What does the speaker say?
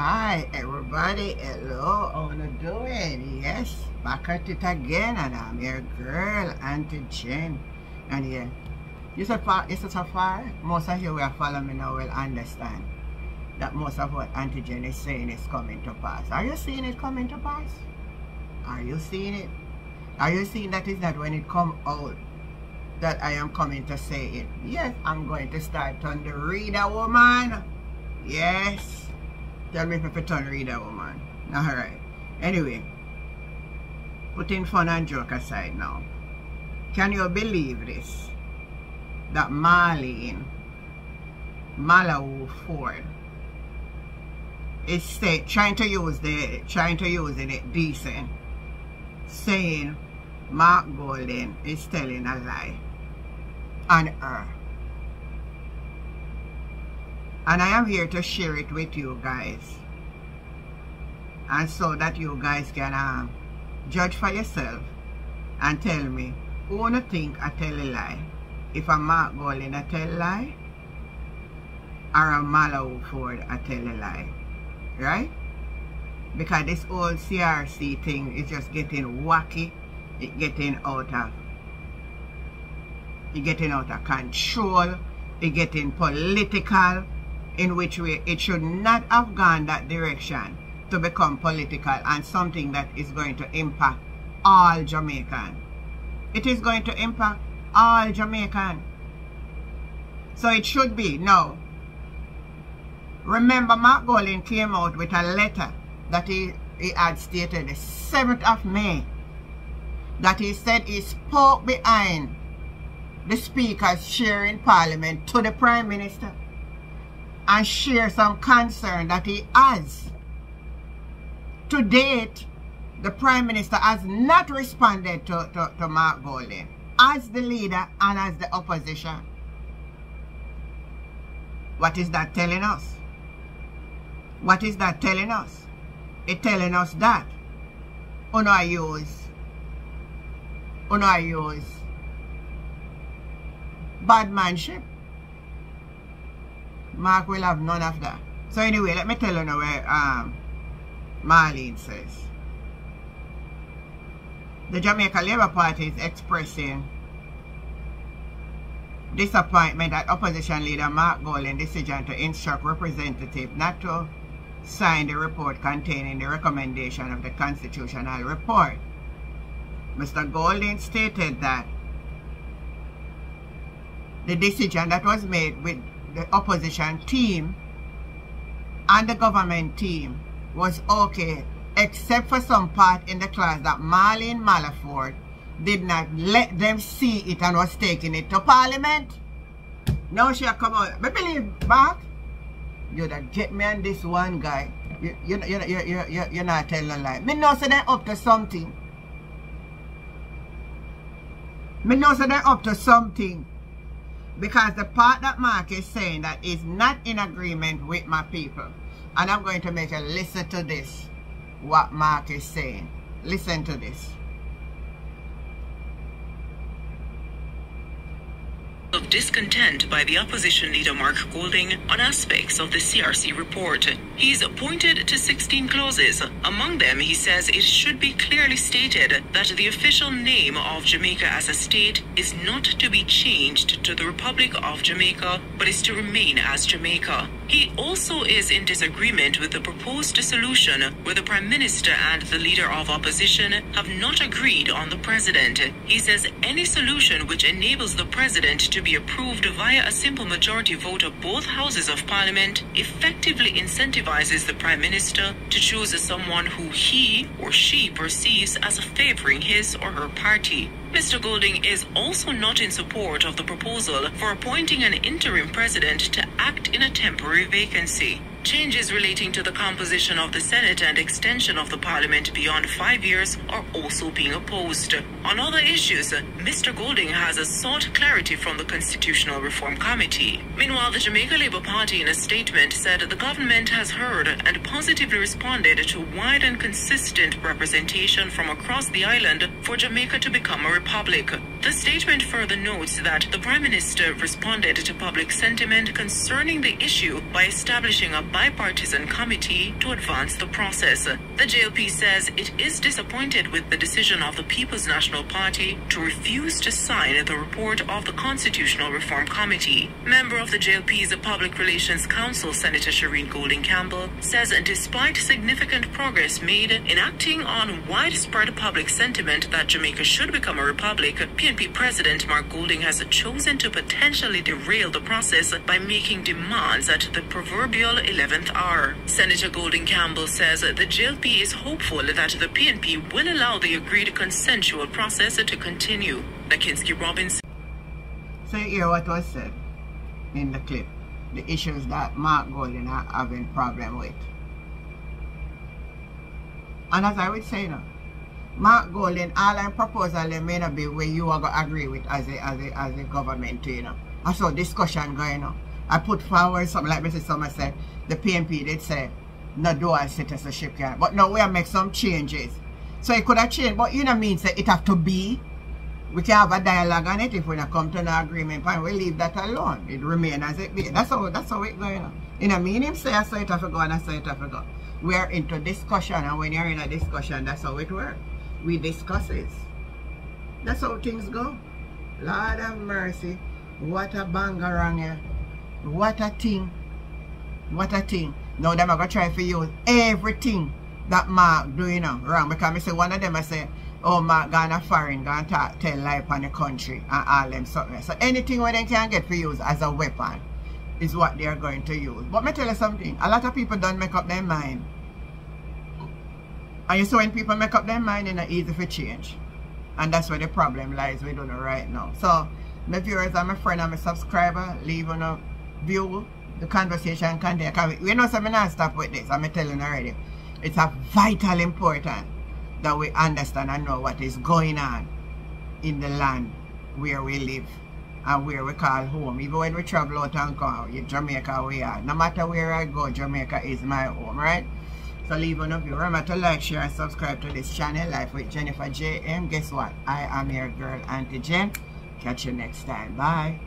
Hi everybody, hello, how are you doing? Yes, back at it again and I'm your girl, Auntie Jen. And yeah, you so far, you so far, most of you who are following me now will understand that most of what Auntie Jen is saying is coming to pass. Are you seeing it coming to pass? Are you seeing it? Are you seeing that is that when it come out that I am coming to say it? Yes, I'm going to start on the reader woman. Yes. Tell me if I turn reader woman. Alright. Anyway. Putting fun and joke aside now. Can you believe this? That Marlene Malahoo Forte is say, trying to use the trying to use it decent saying Mark Golding is telling a lie on her and I am here to share it with you guys. And so that you guys can um, judge for yourself and tell me who wanna think I tell a lie? If a Mark Golding I tell a lie or a Malahoo Forte I tell a lie right? Because this whole CRC thing is just getting wacky. It getting out of it getting out of control. It getting political in which way it should not have gone that direction to become political and something that is going to impact all Jamaican. It is going to impact all Jamaican. So it should be. Now, remember Mark Golding came out with a letter that he, he had stated the 7th of May that he said he spoke behind the speaker's chair in parliament to the prime minister and share some concern that he has. To date, the Prime Minister has not responded to, to, to Mark Golding as the leader and as the opposition. What is that telling us? What is that telling us? It's telling us that Uno use Uno use bad manship Mark will have none of that. So anyway, let me tell you now where um, Marlene says. The Jamaica Labour Party is expressing disappointment at opposition leader Mark Golding's decision to instruct representative not to sign the report containing the recommendation of the constitutional report. Mr. Golding stated that the decision that was made with the opposition team and the government team was okay except for some part in the class that Marlene Malahoo Forte did not let them see it and was taking it to parliament. Now she come out. I believe back. You that get me on this one guy. You, you, you, you, you, you, you're not telling a lie. Me know say they up to something. Me know say they up to something. Because the part that Mark is saying that is not in agreement with my people. And I'm going to make a listen to this. What Mark is saying. Listen to this. of discontent by the opposition leader Mark Golding on aspects of the CRC report. He's pointed to 16 clauses. Among them, he says it should be clearly stated that the official name of Jamaica as a state is not to be changed to the Republic of Jamaica, but is to remain as Jamaica. He also is in disagreement with the proposed solution where the Prime Minister and the Leader of Opposition have not agreed on the President. He says any solution which enables the President to be approved via a simple majority vote of both Houses of Parliament effectively incentivizes the Prime Minister to choose someone who he or she perceives as favoring his or her party. Mr. Golding is also not in support of the proposal for appointing an interim president to act in a temporary vacancy. Changes relating to the composition of the Senate and extension of the Parliament beyond five years are also being opposed. On other issues, Mr. Golding has sought clarity from the Constitutional Reform Committee. Meanwhile, the Jamaica Labour Party in a statement said the government has heard and positively responded to wide and consistent representation from across the island for Jamaica to become a republic. The statement further notes that the Prime Minister responded to public sentiment concerning the issue by establishing a bipartisan committee to advance the process. The JLP says it is disappointed with the decision of the People's National Party to refuse to sign the report of the Constitutional Reform Committee. Member of the JLP's Public Relations Council, Senator Shireen Golding Campbell, says despite significant progress made in acting on widespread public sentiment that Jamaica should become a republic, PNP President Mark Golding has chosen to potentially derail the process by making demands at the proverbial 11th hour. Senator Golding Campbell says the JLP is hopeful that the PNP will allow the agreed consensual process to continue. Lakinsky Robinson. So you hear what was said in the clip. The issues that Mark Golding are having problem with. And as I would say now, Mark Golding, all I'm proposal may not be where you are going to agree with as a, as a, as a government, you know. I saw discussion going on. I put forward something like Mrs. Summer said, the PNP did say, no dual citizenship can. But now we have make some changes. So it could have changed, but you know means that it have to be. We can have a dialogue on it if we not come to an agreement and we leave that alone. It remain as it be. That's how that's how it going on. You know, me and him say I saw it have to go and I saw it have to go. We are into discussion and when you're in a discussion, that's how it works. We discuss it. That's how things go. Lord have mercy. What a here. What a thing. What a thing. Now them are going to try to use everything that Mark doing now wrong. Because I say one of them I say, oh Mark gonna foreign, gonna tell life on the country and all them something. So anything where they can get for use as a weapon is what they are going to use. But me tell you something, a lot of people don't make up their mind. And you see when people make up their mind, it's not easy for change. And that's where the problem lies with doing right now. So my viewers and my friend and my subscriber, leave on a view the conversation continue. Because we know something not stop with this. I'm telling already. It's a vital important that we understand and know what is going on in the land where we live and where we call home. Even when we travel out and Jamaica we are. No matter where I go, Jamaica is my home, right? So leave on a view. Remember to like, share, and subscribe to this channel, Life with Jennifer JM. Guess what? I am your girl, Auntie Jen. Catch you next time. Bye.